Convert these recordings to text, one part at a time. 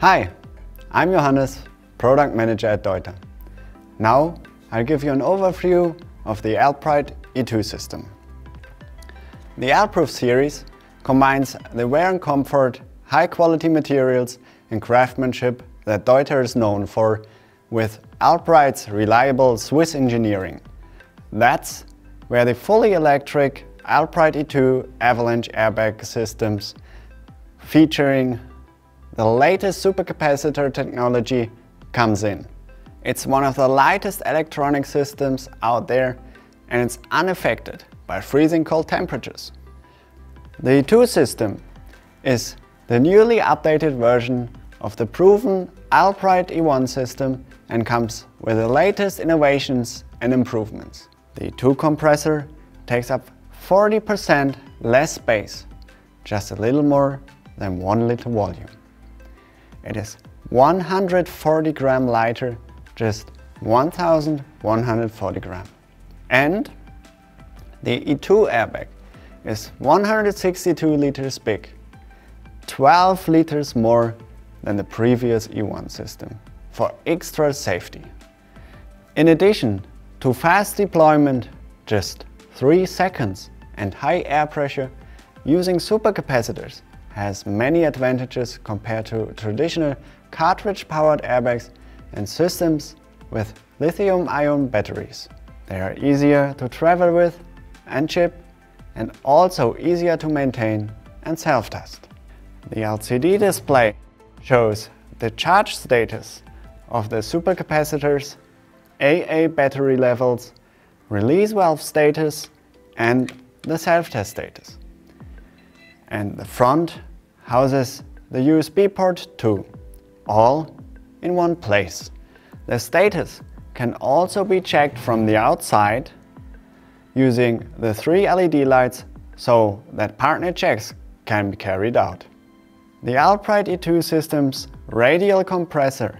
Hi, I'm Johannes, Product Manager at Deuter. Now I'll give you an overview of the Alpride E2 system. The Alproof series combines the wear and comfort, high quality materials and craftsmanship that Deuter is known for with Alpride's reliable Swiss engineering. That's where the fully electric Alpride E2 avalanche airbag systems featuring the latest supercapacitor technology comes in. It's one of the lightest electronic systems out there and it's unaffected by freezing cold temperatures. The E2 system is the newly updated version of the proven Alpride E1 system and comes with the latest innovations and improvements. The E2 compressor takes up 40% less space, just a little more than 1 liter volume. It is 140 gram lighter, just 1140 gram. And the E2 airbag is 162 liters big, 12 liters more than the previous E1 system for extra safety. In addition to fast deployment, just 3 seconds and high air pressure using supercapacitors has many advantages compared to traditional cartridge-powered airbags and systems with lithium-ion batteries. They are easier to travel with and ship and also easier to maintain and self-test. The LCD display shows the charge status of the supercapacitors, AA battery levels, release valve status and the self-test status. And the front houses the USB port too, all in one place. The status can also be checked from the outside using the three LED lights so that partner checks can be carried out. The Alpride E2 system's radial compressor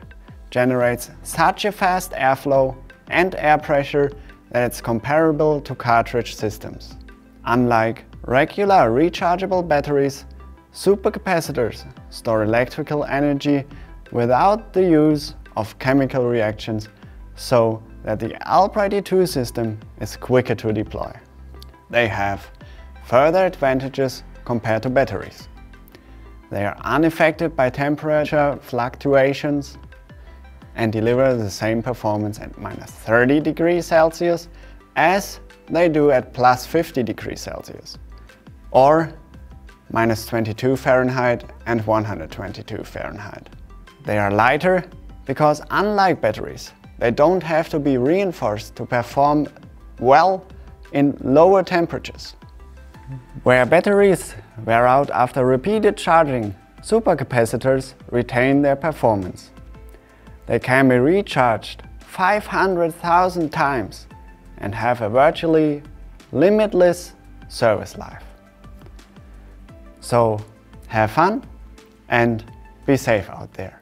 generates such a fast airflow and air pressure that it's comparable to cartridge systems. Unlike regular rechargeable batteries, supercapacitors store electrical energy without the use of chemical reactions so that the Alpride E2 system is quicker to deploy. They have further advantages compared to batteries. They are unaffected by temperature fluctuations and deliver the same performance at minus 30 degrees Celsius as they do at plus 50 degrees Celsius or minus 22 Fahrenheit and 122 Fahrenheit. They are lighter because unlike batteries, they don't have to be reinforced to perform well in lower temperatures. Where batteries wear out after repeated charging, supercapacitors retain their performance. They can be recharged 500,000 times and have a virtually limitless service life. So have fun and be safe out there.